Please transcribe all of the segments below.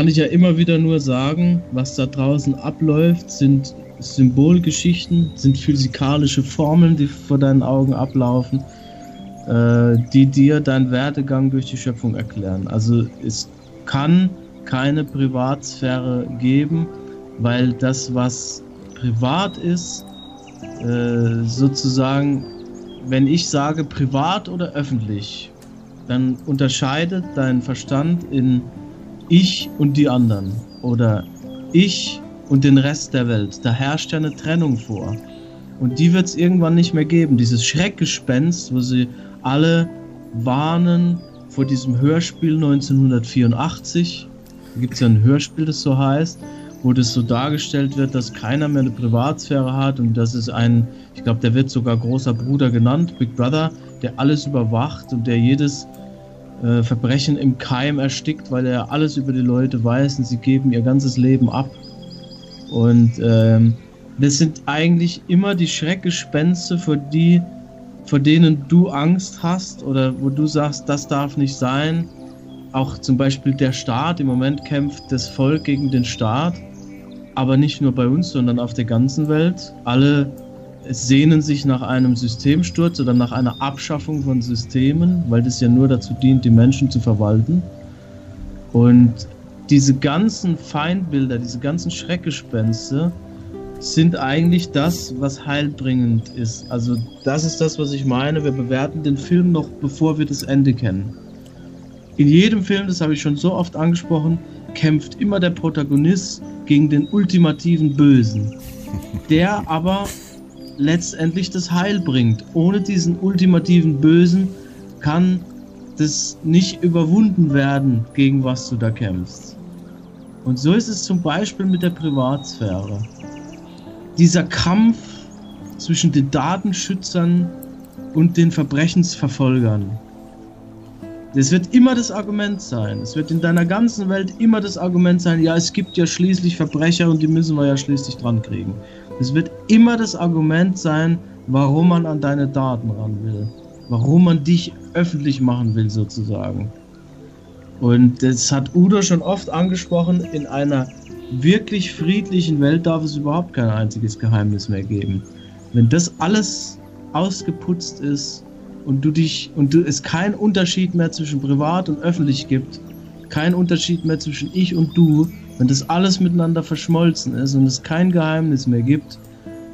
kann ich ja immer wieder nur sagen, was da draußen abläuft, sind Symbolgeschichten, sind physikalische Formeln, die vor deinen Augen ablaufen, äh, die dir deinen Werdegang durch die Schöpfung erklären. Also es kann keine Privatsphäre geben, weil das, was privat ist, äh, sozusagen, wenn ich sage privat oder öffentlich, dann unterscheidet dein Verstand in ich und die anderen oder ich und den Rest der Welt. Da herrscht ja eine Trennung vor. Und die wird es irgendwann nicht mehr geben. Dieses Schreckgespenst, wo sie alle warnen vor diesem Hörspiel 1984. Da gibt es ja ein Hörspiel, das so heißt, wo das so dargestellt wird, dass keiner mehr eine Privatsphäre hat und das ist ein, ich glaube, der wird sogar großer Bruder genannt, Big Brother, der alles überwacht und der jedes äh, Verbrechen im Keim erstickt, weil er alles über die Leute weiß und sie geben ihr ganzes Leben ab. Und ähm, das sind eigentlich immer die Schreckgespenste, vor, die, vor denen du Angst hast oder wo du sagst, das darf nicht sein. Auch zum Beispiel der Staat. Im Moment kämpft das Volk gegen den Staat. Aber nicht nur bei uns, sondern auf der ganzen Welt. Alle sehnen sich nach einem Systemsturz oder nach einer Abschaffung von Systemen, weil das ja nur dazu dient, die Menschen zu verwalten. Und diese ganzen Feindbilder, diese ganzen Schreckgespenste sind eigentlich das, was heilbringend ist. Also das ist das, was ich meine. Wir bewerten den Film noch, bevor wir das Ende kennen. In jedem Film, das habe ich schon so oft angesprochen, kämpft immer der Protagonist gegen den ultimativen Bösen, der aber letztendlich das Heil bringt. Ohne diesen ultimativen Bösen kann das nicht überwunden werden, gegen was du da kämpfst. Und so ist es zum Beispiel mit der Privatsphäre. Dieser Kampf zwischen den Datenschützern und den Verbrechensverfolgern. Das wird immer das Argument sein. Es wird in deiner ganzen Welt immer das Argument sein, ja, es gibt ja schließlich Verbrecher und die müssen wir ja schließlich dran kriegen. Es wird immer das Argument sein, warum man an deine Daten ran will. Warum man dich öffentlich machen will, sozusagen. Und das hat Udo schon oft angesprochen, in einer wirklich friedlichen Welt darf es überhaupt kein einziges Geheimnis mehr geben. Wenn das alles ausgeputzt ist und du dich und du es keinen Unterschied mehr zwischen privat und öffentlich gibt, kein Unterschied mehr zwischen ich und du, wenn das alles miteinander verschmolzen ist und es kein Geheimnis mehr gibt,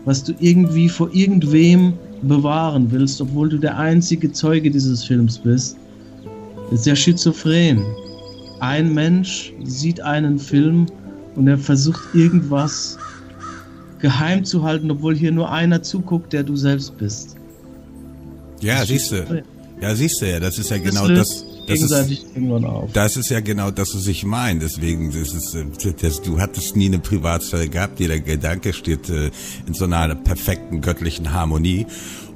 was du irgendwie vor irgendwem bewahren willst, obwohl du der einzige Zeuge dieses Films bist, ist ja schizophren. Ein Mensch sieht einen Film und er versucht irgendwas geheim zu halten, obwohl hier nur einer zuguckt, der du selbst bist. Ja, siehst du. Ja, siehst du ja, das ist ja genau das gegenseitig ist, irgendwann auf. Das ist ja genau das, was ich meine. Deswegen ist es, äh, das, du hattest nie eine Privatsphäre gehabt. Jeder Gedanke steht äh, in so einer perfekten göttlichen Harmonie.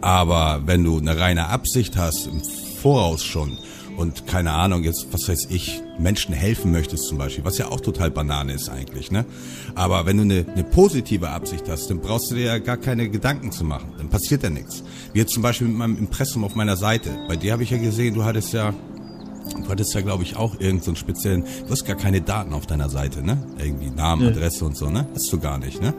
Aber wenn du eine reine Absicht hast, im Voraus schon, und keine Ahnung, jetzt, was weiß ich, Menschen helfen möchtest zum Beispiel, was ja auch total Banane ist eigentlich, ne? Aber wenn du eine, eine positive Absicht hast, dann brauchst du dir ja gar keine Gedanken zu machen. Dann passiert ja nichts. Wie jetzt zum Beispiel mit meinem Impressum auf meiner Seite. Bei dir habe ich ja gesehen, du hattest ja Du hattest ja, glaube ich, auch irgendeinen so speziellen, du hast gar keine Daten auf deiner Seite, ne? Irgendwie Namen, ja. Adresse und so, ne? Hast du gar nicht, ne?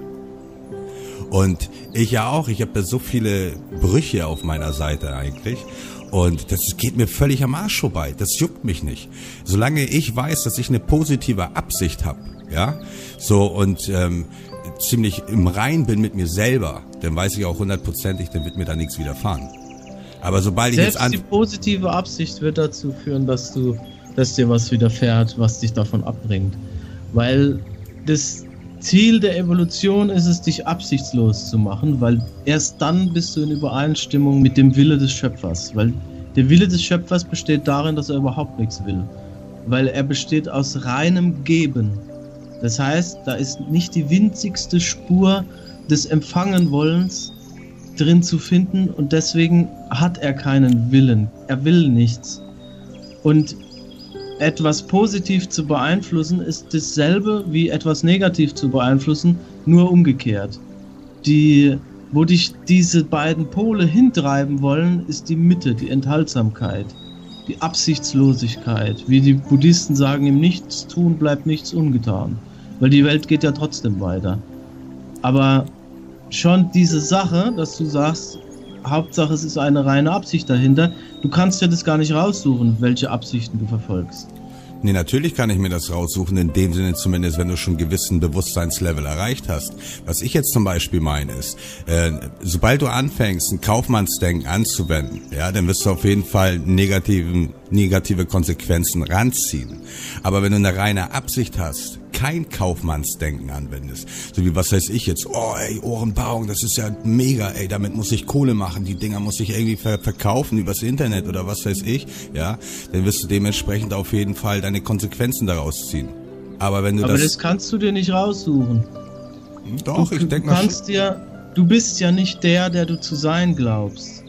Und ich ja auch, ich habe ja so viele Brüche auf meiner Seite eigentlich. Und das geht mir völlig am Arsch vorbei. Das juckt mich nicht. Solange ich weiß, dass ich eine positive Absicht habe, ja, so und ähm, ziemlich im Rein bin mit mir selber, dann weiß ich auch hundertprozentig, dann wird mir da nichts widerfahren. Aber sobald Selbst ich jetzt an die positive Absicht wird dazu führen, dass du, dass dir was widerfährt, was dich davon abbringt, weil das Ziel der Evolution ist es, dich absichtslos zu machen, weil erst dann bist du in Übereinstimmung mit dem Wille des Schöpfers, weil der Wille des Schöpfers besteht darin, dass er überhaupt nichts will, weil er besteht aus reinem Geben. Das heißt, da ist nicht die winzigste Spur des Empfangenwollens drin zu finden und deswegen hat er keinen Willen. Er will nichts. Und etwas positiv zu beeinflussen ist dasselbe wie etwas negativ zu beeinflussen, nur umgekehrt. Die, wo dich diese beiden Pole hintreiben wollen, ist die Mitte, die Enthaltsamkeit. Die Absichtslosigkeit. Wie die Buddhisten sagen, im Nichtstun bleibt nichts ungetan. Weil die Welt geht ja trotzdem weiter. Aber schon diese Sache, dass du sagst, Hauptsache es ist eine reine Absicht dahinter, du kannst ja das gar nicht raussuchen, welche Absichten du verfolgst. Nee, natürlich kann ich mir das raussuchen, in dem Sinne zumindest, wenn du schon gewissen Bewusstseinslevel erreicht hast. Was ich jetzt zum Beispiel meine ist, äh, sobald du anfängst, ein Kaufmannsdenken anzuwenden, ja, dann wirst du auf jeden Fall negativen, negative Konsequenzen ranziehen. Aber wenn du eine reine Absicht hast, kein Kaufmannsdenken anwendest. So wie, was weiß ich jetzt, oh ey, Ohrenbauung, das ist ja mega, ey, damit muss ich Kohle machen, die Dinger muss ich irgendwie ver verkaufen übers Internet oder was weiß ich, ja, dann wirst du dementsprechend auf jeden Fall deine Konsequenzen daraus ziehen. Aber wenn du Aber das... das kannst du dir nicht raussuchen. Doch, du, ich denke mal... Kannst dir, du bist ja nicht der, der du zu sein glaubst.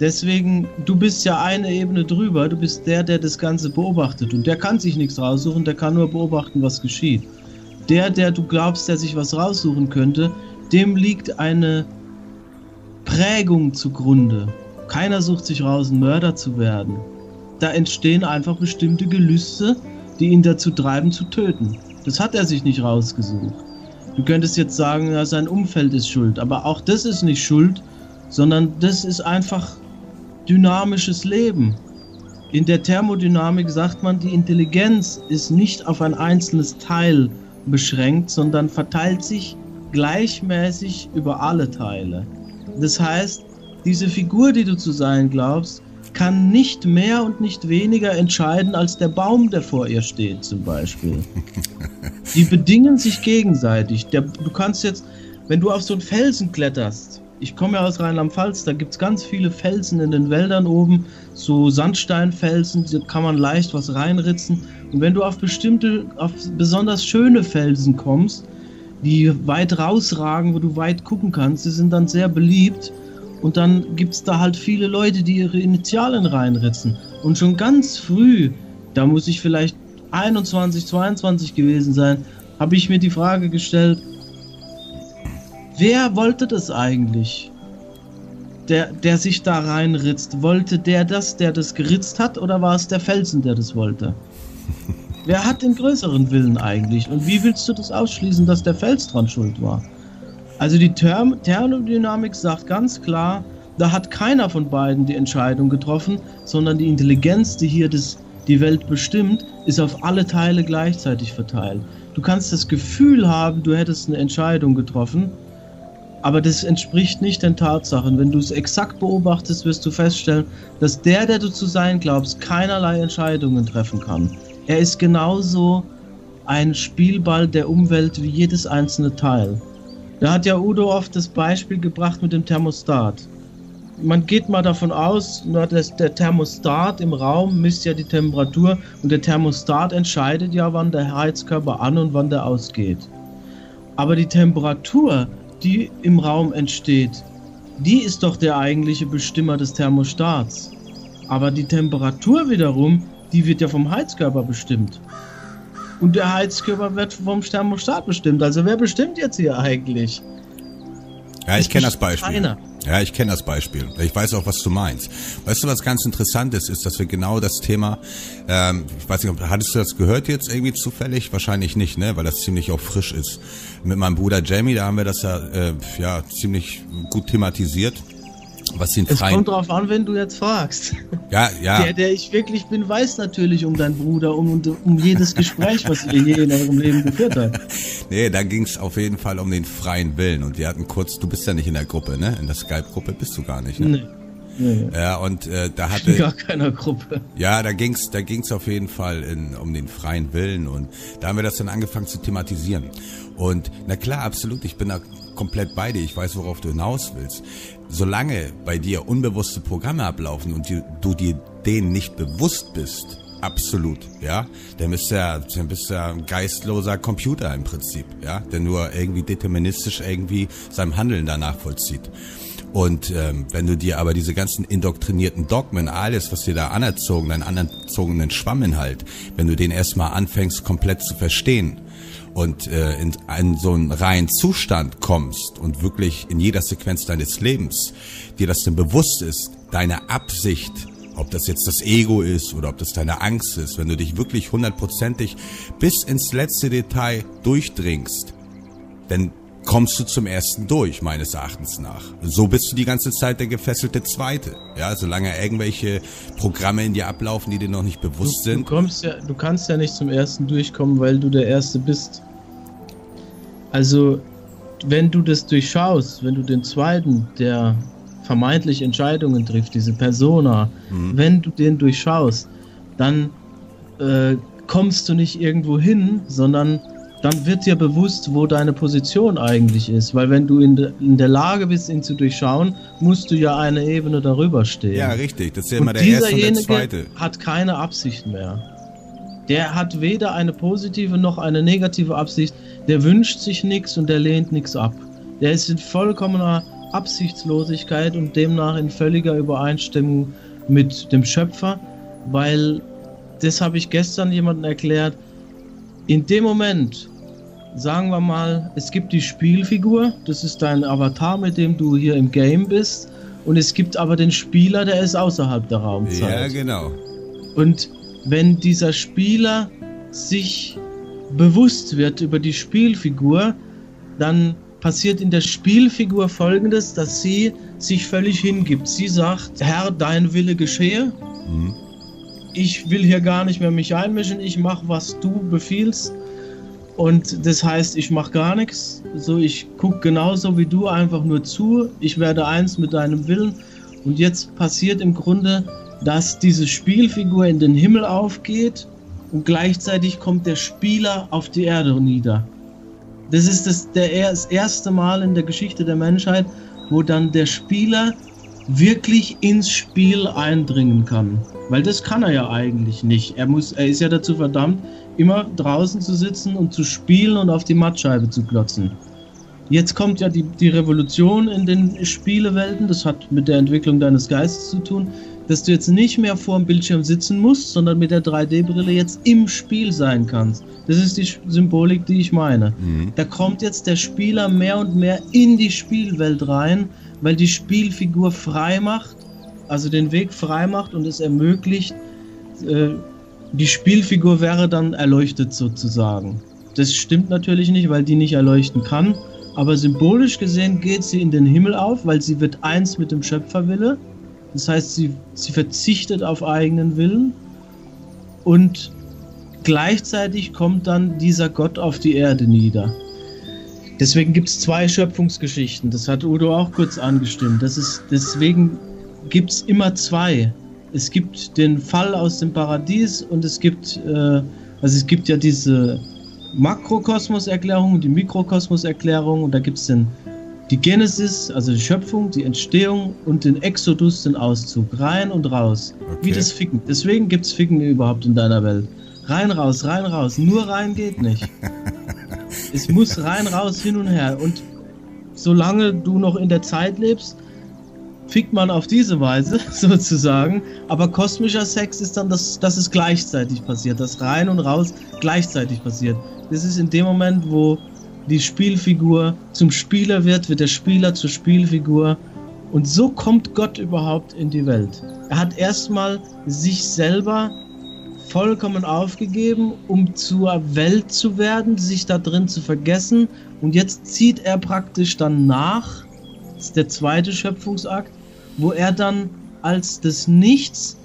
Deswegen, du bist ja eine Ebene drüber, du bist der, der das Ganze beobachtet und der kann sich nichts raussuchen, der kann nur beobachten, was geschieht. Der, der du glaubst, der sich was raussuchen könnte, dem liegt eine Prägung zugrunde. Keiner sucht sich raus, ein Mörder zu werden. Da entstehen einfach bestimmte Gelüste, die ihn dazu treiben, zu töten. Das hat er sich nicht rausgesucht. Du könntest jetzt sagen, ja, sein Umfeld ist schuld, aber auch das ist nicht schuld, sondern das ist einfach dynamisches Leben. In der Thermodynamik sagt man, die Intelligenz ist nicht auf ein einzelnes Teil beschränkt, sondern verteilt sich gleichmäßig über alle Teile. Das heißt, diese Figur, die du zu sein glaubst, kann nicht mehr und nicht weniger entscheiden als der Baum, der vor ihr steht, zum Beispiel. Die bedingen sich gegenseitig. Der, du kannst jetzt, wenn du auf so einen Felsen kletterst, ich komme ja aus Rheinland-Pfalz, da gibt es ganz viele Felsen in den Wäldern oben, so Sandsteinfelsen, da kann man leicht was reinritzen. Und wenn du auf bestimmte, auf besonders schöne Felsen kommst, die weit rausragen, wo du weit gucken kannst, die sind dann sehr beliebt. Und dann gibt es da halt viele Leute, die ihre Initialen reinritzen. Und schon ganz früh, da muss ich vielleicht 21, 22 gewesen sein, habe ich mir die Frage gestellt, Wer wollte das eigentlich? Der, der sich da reinritzt. Wollte der das, der das geritzt hat, oder war es der Felsen, der das wollte? Wer hat den größeren Willen eigentlich? Und wie willst du das ausschließen, dass der Fels dran schuld war? Also die Therm Thermodynamik sagt ganz klar, da hat keiner von beiden die Entscheidung getroffen, sondern die Intelligenz, die hier das, die Welt bestimmt, ist auf alle Teile gleichzeitig verteilt. Du kannst das Gefühl haben, du hättest eine Entscheidung getroffen, aber das entspricht nicht den Tatsachen. Wenn du es exakt beobachtest, wirst du feststellen, dass der, der du zu sein glaubst, keinerlei Entscheidungen treffen kann. Er ist genauso ein Spielball der Umwelt wie jedes einzelne Teil. Da hat ja Udo oft das Beispiel gebracht mit dem Thermostat. Man geht mal davon aus, dass der Thermostat im Raum misst ja die Temperatur und der Thermostat entscheidet ja, wann der Heizkörper an und wann der ausgeht. Aber die Temperatur die im Raum entsteht, die ist doch der eigentliche Bestimmer des Thermostats. Aber die Temperatur wiederum, die wird ja vom Heizkörper bestimmt. Und der Heizkörper wird vom Thermostat bestimmt. Also wer bestimmt jetzt hier eigentlich? Ja, ich kenne das Beispiel. Keiner. Ja, ich kenne das Beispiel. Ich weiß auch, was du meinst. Weißt du, was ganz interessant ist, ist, dass wir genau das Thema, ähm, ich weiß nicht, hattest du das gehört jetzt irgendwie zufällig? Wahrscheinlich nicht, ne, weil das ziemlich auch frisch ist. Mit meinem Bruder Jamie, da haben wir das ja, äh, ja ziemlich gut thematisiert was den es kommt drauf an, wenn du jetzt fragst. Ja, ja. Der, der ich wirklich bin, weiß natürlich um deinen Bruder, um, um jedes Gespräch, was ihr je in eurem Leben geführt habt. Nee, da ging es auf jeden Fall um den freien Willen. Und wir hatten kurz, du bist ja nicht in der Gruppe, ne? In der Skype-Gruppe bist du gar nicht, ne? Nee. Nee. Ja, und äh, da hatte gar keiner Gruppe. Ja, da ging's, da ging's auf jeden Fall in, um den freien Willen und da haben wir das dann angefangen zu thematisieren. Und na klar, absolut, ich bin da komplett bei dir. Ich weiß, worauf du hinaus willst. Solange bei dir unbewusste Programme ablaufen und du, du dir denen nicht bewusst bist, absolut, ja, dann bist du ja, dann bist du ja ein geistloser Computer im Prinzip, ja, der nur irgendwie deterministisch irgendwie seinem Handeln danach vollzieht. Und ähm, wenn du dir aber diese ganzen indoktrinierten Dogmen, alles, was dir da anerzogen, deinen anerzogenen Schwamminhalt, wenn du den erstmal anfängst komplett zu verstehen und äh, in, in so einen reinen Zustand kommst und wirklich in jeder Sequenz deines Lebens dir das denn bewusst ist, deine Absicht ob das jetzt das Ego ist oder ob das deine Angst ist, wenn du dich wirklich hundertprozentig bis ins letzte Detail durchdringst, dann kommst du zum ersten durch, meines Erachtens nach. So bist du die ganze Zeit der gefesselte Zweite. Ja, solange irgendwelche Programme in dir ablaufen, die dir noch nicht bewusst du, sind. Du, kommst ja, du kannst ja nicht zum ersten durchkommen, weil du der Erste bist. Also, wenn du das durchschaust, wenn du den Zweiten, der vermeintlich Entscheidungen trifft, diese Persona, mhm. wenn du den durchschaust, dann äh, kommst du nicht irgendwo hin, sondern dann wird dir bewusst, wo deine Position eigentlich ist. Weil wenn du in, de, in der Lage bist, ihn zu durchschauen, musst du ja eine Ebene darüber stehen. Ja, richtig. Das ist ja immer und der erste und der zweite. hat keine Absicht mehr. Der hat weder eine positive noch eine negative Absicht. Der wünscht sich nichts und der lehnt nichts ab. Der ist in vollkommener Absichtslosigkeit und demnach in völliger Übereinstimmung mit dem Schöpfer, weil das habe ich gestern jemandem erklärt. In dem Moment, sagen wir mal, es gibt die Spielfigur, das ist dein Avatar, mit dem du hier im Game bist, und es gibt aber den Spieler, der ist außerhalb der Raumzeit. Ja, genau. Und wenn dieser Spieler sich bewusst wird über die Spielfigur, dann passiert in der Spielfigur folgendes, dass sie sich völlig hingibt. Sie sagt, Herr, dein Wille geschehe. Mhm. Ich will hier gar nicht mehr mich einmischen, ich mache, was du befiehlst. Und das heißt, ich mache gar nichts. So, ich gucke genauso wie du einfach nur zu. Ich werde eins mit deinem Willen. Und jetzt passiert im Grunde, dass diese Spielfigur in den Himmel aufgeht und gleichzeitig kommt der Spieler auf die Erde nieder. Das ist das, der, das erste Mal in der Geschichte der Menschheit, wo dann der Spieler wirklich ins Spiel eindringen kann. Weil das kann er ja eigentlich nicht. Er, muss, er ist ja dazu verdammt, immer draußen zu sitzen und zu spielen und auf die Mattscheibe zu klotzen. Jetzt kommt ja die, die Revolution in den Spielewelten, das hat mit der Entwicklung deines Geistes zu tun dass du jetzt nicht mehr vor dem Bildschirm sitzen musst, sondern mit der 3D-Brille jetzt im Spiel sein kannst. Das ist die Symbolik, die ich meine. Mhm. Da kommt jetzt der Spieler mehr und mehr in die Spielwelt rein, weil die Spielfigur frei macht, also den Weg frei macht und es ermöglicht, äh, die Spielfigur wäre dann erleuchtet sozusagen. Das stimmt natürlich nicht, weil die nicht erleuchten kann, aber symbolisch gesehen geht sie in den Himmel auf, weil sie wird eins mit dem Schöpferwille das heißt, sie, sie verzichtet auf eigenen Willen und gleichzeitig kommt dann dieser Gott auf die Erde nieder. Deswegen gibt es zwei Schöpfungsgeschichten. Das hat Udo auch kurz angestimmt. Das ist, deswegen gibt es immer zwei. Es gibt den Fall aus dem Paradies und es gibt, äh, also es gibt ja diese Makrokosmos-Erklärung und die Mikrokosmos-Erklärung und da gibt es den die Genesis, also die Schöpfung, die Entstehung und den Exodus, den Auszug. Rein und raus. Okay. Wie das Ficken. Deswegen gibt es Ficken überhaupt in deiner Welt. Rein, raus, rein, raus. Nur rein geht nicht. es muss rein, raus, hin und her. Und solange du noch in der Zeit lebst, fickt man auf diese Weise sozusagen. Aber kosmischer Sex ist dann, dass, dass es gleichzeitig passiert. Dass rein und raus gleichzeitig passiert. Das ist in dem Moment, wo die Spielfigur zum Spieler wird, wird der Spieler zur Spielfigur. Und so kommt Gott überhaupt in die Welt. Er hat erstmal sich selber vollkommen aufgegeben, um zur Welt zu werden, sich da drin zu vergessen. Und jetzt zieht er praktisch dann nach, das ist der zweite Schöpfungsakt, wo er dann als das Nichts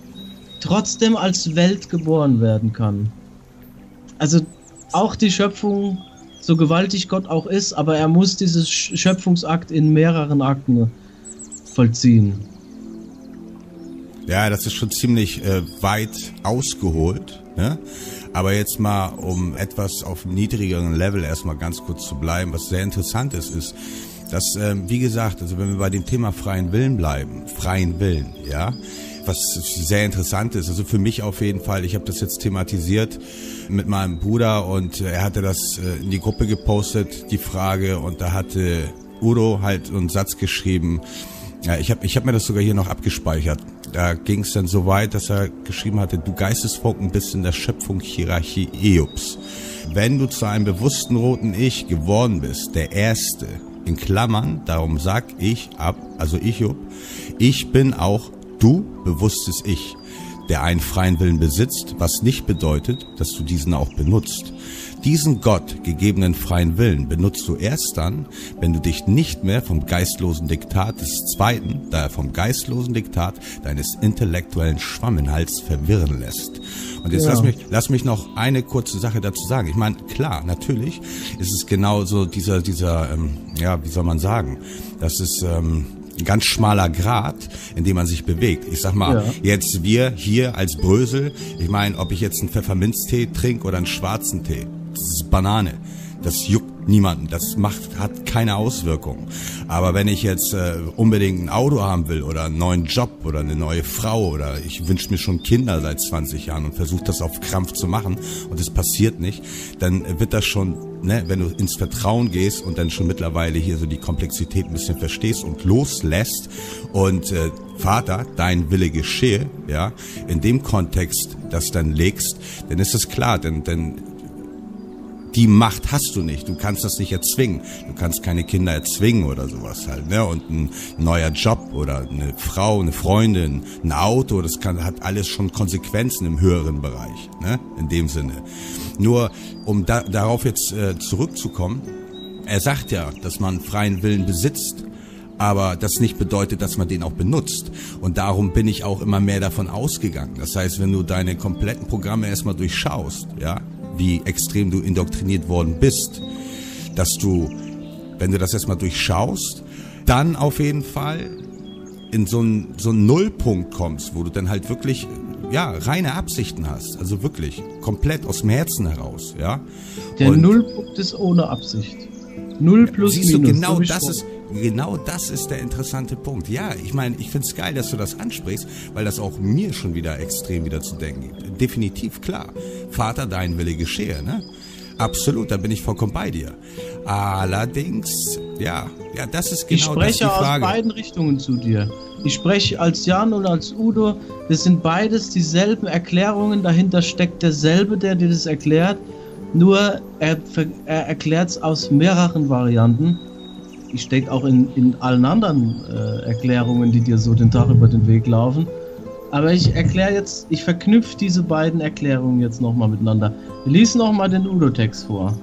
trotzdem als Welt geboren werden kann. Also auch die Schöpfung so gewaltig Gott auch ist, aber er muss dieses Schöpfungsakt in mehreren Akten vollziehen. Ja, das ist schon ziemlich äh, weit ausgeholt. Ne? Aber jetzt mal, um etwas auf niedrigeren Level erstmal ganz kurz zu bleiben, was sehr interessant ist, ist, dass, äh, wie gesagt, also wenn wir bei dem Thema freien Willen bleiben, freien Willen, ja, was sehr interessant ist. Also für mich auf jeden Fall. Ich habe das jetzt thematisiert mit meinem Bruder und er hatte das äh, in die Gruppe gepostet, die Frage, und da hatte Udo halt einen Satz geschrieben. Ja, ich habe ich hab mir das sogar hier noch abgespeichert. Da ging es dann so weit, dass er geschrieben hatte, du Geistesfunken bist in der Schöpfungshierarchie Eops. Wenn du zu einem bewussten roten Ich geworden bist, der Erste, in Klammern, darum sag ich ab, also ich, ich bin auch Du, bewusstes Ich. der einen freien Willen besitzt, was nicht bedeutet, dass du diesen auch benutzt. Diesen Gott gegebenen freien Willen benutzt du erst dann, wenn du dich nicht mehr vom geistlosen Diktat des Zweiten, daher vom geistlosen Diktat deines intellektuellen Schwammenhals verwirren lässt. Und jetzt ja. lass mich, lass mich noch eine kurze Sache dazu sagen. Ich meine, klar, natürlich ist es genau so dieser, dieser, ähm, ja, wie soll man sagen, das ist, ähm, ein ganz schmaler Grat, in dem man sich bewegt. Ich sag mal, ja. jetzt wir hier als Brösel, ich meine, ob ich jetzt einen Pfefferminztee trinke oder einen schwarzen Tee, das ist Banane. Das juckt niemanden. Das macht, hat keine Auswirkung. Aber wenn ich jetzt äh, unbedingt ein Auto haben will oder einen neuen Job oder eine neue Frau oder ich wünsche mir schon Kinder seit 20 Jahren und versuche das auf Krampf zu machen und es passiert nicht, dann wird das schon, ne, wenn du ins Vertrauen gehst und dann schon mittlerweile hier so die Komplexität ein bisschen verstehst und loslässt und äh, Vater, dein Wille geschehe, ja, in dem Kontext das dann legst, dann ist es klar, denn, denn die Macht hast du nicht. Du kannst das nicht erzwingen. Du kannst keine Kinder erzwingen oder sowas halt. Ne? Und ein neuer Job oder eine Frau, eine Freundin, ein Auto, das kann, hat alles schon Konsequenzen im höheren Bereich. Ne? In dem Sinne. Nur um da, darauf jetzt äh, zurückzukommen, er sagt ja, dass man freien Willen besitzt aber das nicht bedeutet, dass man den auch benutzt. Und darum bin ich auch immer mehr davon ausgegangen. Das heißt, wenn du deine kompletten Programme erstmal durchschaust, ja, wie extrem du indoktriniert worden bist, dass du, wenn du das erstmal durchschaust, dann auf jeden Fall in so einen, so einen Nullpunkt kommst, wo du dann halt wirklich ja, reine Absichten hast. Also wirklich komplett aus dem Herzen heraus, ja. Der Und Nullpunkt ist ohne Absicht. Null plus siehst minus. Du, genau das ist, genau das ist der interessante Punkt. Ja, ich meine, ich finde es geil, dass du das ansprichst, weil das auch mir schon wieder extrem wieder zu denken gibt. Definitiv klar. Vater, dein Wille geschehe, ne? Absolut, da bin ich vollkommen bei dir. Allerdings, ja, ja, das ist genau ich spreche das die Frage. aus beiden Richtungen zu dir. Ich spreche als Jan und als Udo. Das sind beides dieselben Erklärungen. Dahinter steckt derselbe, der dir das erklärt. Nur er, er erklärt es aus mehreren Varianten. Ich stecke auch in, in allen anderen äh, Erklärungen, die dir so den Tag über den Weg laufen. Aber ich erkläre jetzt, ich verknüpfe diese beiden Erklärungen jetzt nochmal miteinander. Lies nochmal den Udo-Text vor.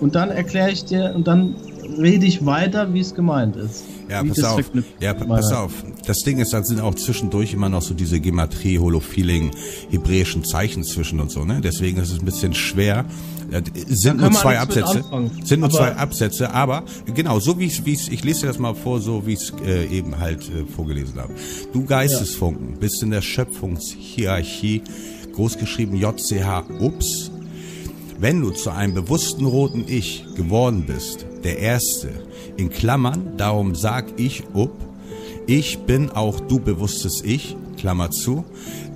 Und dann erkläre ich dir, und dann rede ich weiter, wie es gemeint ist. Ja, pass auf. Ja, pass auf. Das Ding ist, da sind auch zwischendurch immer noch so diese Gematrie, Holofeeling, hebräischen Zeichen zwischen und so, ne? Deswegen ist es ein bisschen schwer. Sind nur zwei Absätze. Sind nur zwei Absätze, aber genau, so wie es, wie es, ich lese dir das mal vor, so wie ich es äh, eben halt äh, vorgelesen habe. Du Geistesfunken, bist in der Schöpfungshierarchie, großgeschrieben JCH, ups, wenn du zu einem bewussten roten Ich geworden bist, der Erste, in Klammern, darum sag ich up, ich bin auch du bewusstes Ich, Klammer zu,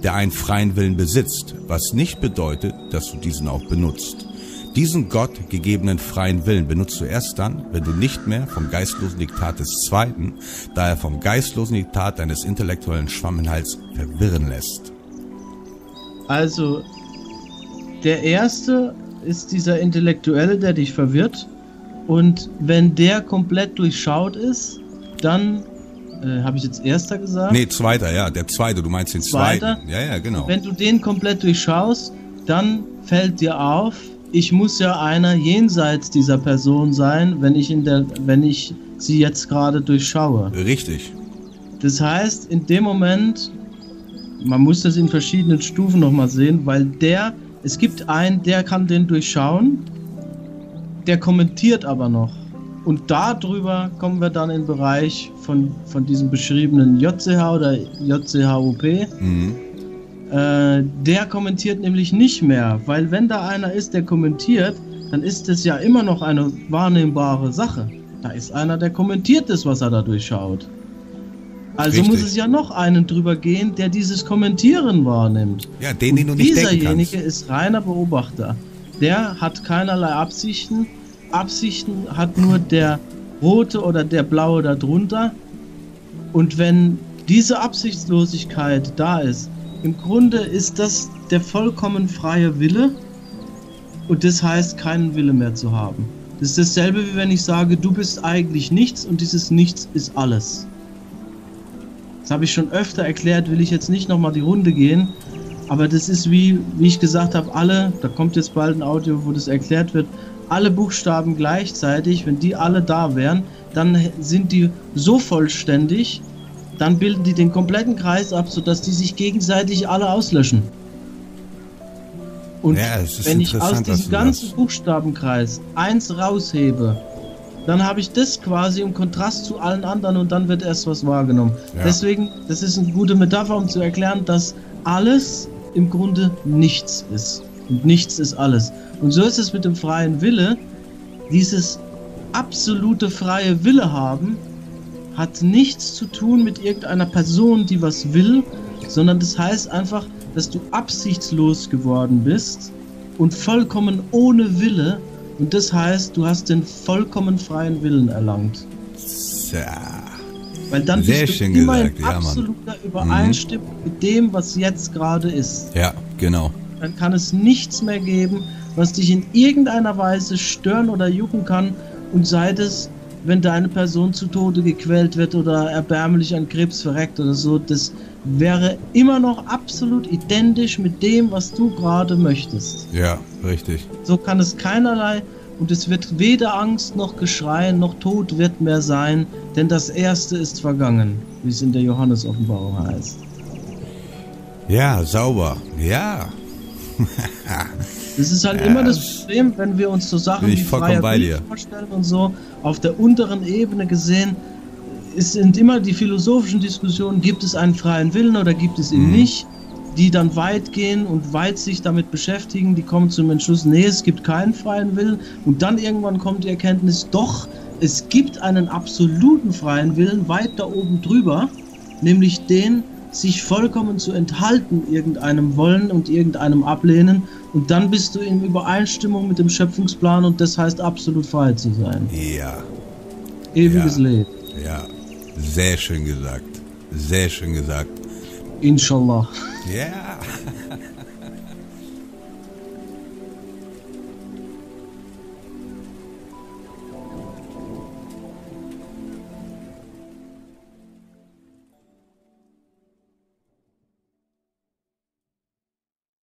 der einen freien Willen besitzt, was nicht bedeutet, dass du diesen auch benutzt. Diesen Gott gegebenen freien Willen benutzt du erst dann, wenn du nicht mehr vom geistlosen Diktat des Zweiten, daher vom geistlosen Diktat deines intellektuellen Schwammenhals verwirren lässt. Also, der Erste ist dieser Intellektuelle, der dich verwirrt. Und wenn der komplett durchschaut ist, dann äh, habe ich jetzt erster gesagt? Nee, zweiter, ja, der zweite, du meinst den zweiter. zweiten. Ja, ja, genau. Wenn du den komplett durchschaust, dann fällt dir auf, ich muss ja einer jenseits dieser Person sein, wenn ich in der, wenn ich sie jetzt gerade durchschaue. Richtig. Das heißt, in dem Moment, man muss das in verschiedenen Stufen nochmal sehen, weil der es gibt einen, der kann den durchschauen, der kommentiert aber noch. Und darüber kommen wir dann in den Bereich von, von diesem beschriebenen JCH oder JCHOP. Mhm. Äh, der kommentiert nämlich nicht mehr, weil wenn da einer ist, der kommentiert, dann ist es ja immer noch eine wahrnehmbare Sache. Da ist einer, der kommentiert das, was er da durchschaut. Also Richtig. muss es ja noch einen drüber gehen, der dieses Kommentieren wahrnimmt. Ja, den, den du nicht Dieserjenige ist reiner Beobachter. Der hat keinerlei Absichten. Absichten hat nur der rote oder der blaue darunter. Und wenn diese Absichtslosigkeit da ist, im Grunde ist das der vollkommen freie Wille. Und das heißt, keinen Wille mehr zu haben. Das ist dasselbe, wie wenn ich sage, du bist eigentlich nichts und dieses Nichts ist alles. Das habe ich schon öfter erklärt, will ich jetzt nicht nochmal die Runde gehen. Aber das ist wie, wie ich gesagt habe, alle, da kommt jetzt bald ein Audio, wo das erklärt wird, alle Buchstaben gleichzeitig, wenn die alle da wären, dann sind die so vollständig, dann bilden die den kompletten Kreis ab, sodass die sich gegenseitig alle auslöschen. Und ja, wenn ich aus diesem ganzen hast. Buchstabenkreis eins raushebe, dann habe ich das quasi im Kontrast zu allen anderen und dann wird erst was wahrgenommen. Ja. Deswegen, das ist eine gute Metapher, um zu erklären, dass alles im Grunde nichts ist. Und nichts ist alles. Und so ist es mit dem freien Wille. Dieses absolute freie Wille haben hat nichts zu tun mit irgendeiner Person, die was will, sondern das heißt einfach, dass du absichtslos geworden bist und vollkommen ohne Wille. Und das heißt, du hast den vollkommen freien Willen erlangt. Ja. Weil dann Sehr bist du immer gesagt, in absoluter ja, Übereinstimmung mhm. mit dem, was jetzt gerade ist. Ja, genau. Dann kann es nichts mehr geben, was dich in irgendeiner Weise stören oder jucken kann. Und sei es, wenn deine Person zu Tode gequält wird oder erbärmlich an Krebs verreckt oder so, das wäre immer noch absolut identisch mit dem, was du gerade möchtest. Ja, richtig. So kann es keinerlei und es wird weder Angst noch Geschrei noch Tod wird mehr sein, denn das Erste ist vergangen, wie es in der Johannes-Offenbarung heißt. Ja, sauber. Ja. Das ist halt ja, immer das Problem, wenn wir uns so Sachen wie freier Wille vorstellen und so auf der unteren Ebene gesehen, es sind immer die philosophischen Diskussionen, gibt es einen freien Willen oder gibt es ihn mhm. nicht, die dann weit gehen und weit sich damit beschäftigen, die kommen zum Entschluss, nee, es gibt keinen freien Willen und dann irgendwann kommt die Erkenntnis, doch, es gibt einen absoluten freien Willen weit da oben drüber, nämlich den, sich vollkommen zu enthalten irgendeinem Wollen und irgendeinem Ablehnen und dann bist du in Übereinstimmung mit dem Schöpfungsplan und das heißt absolut frei zu sein. Ja. Ewiges ja. Leben. Ja, sehr schön gesagt. Sehr schön gesagt. Inshallah. Ja.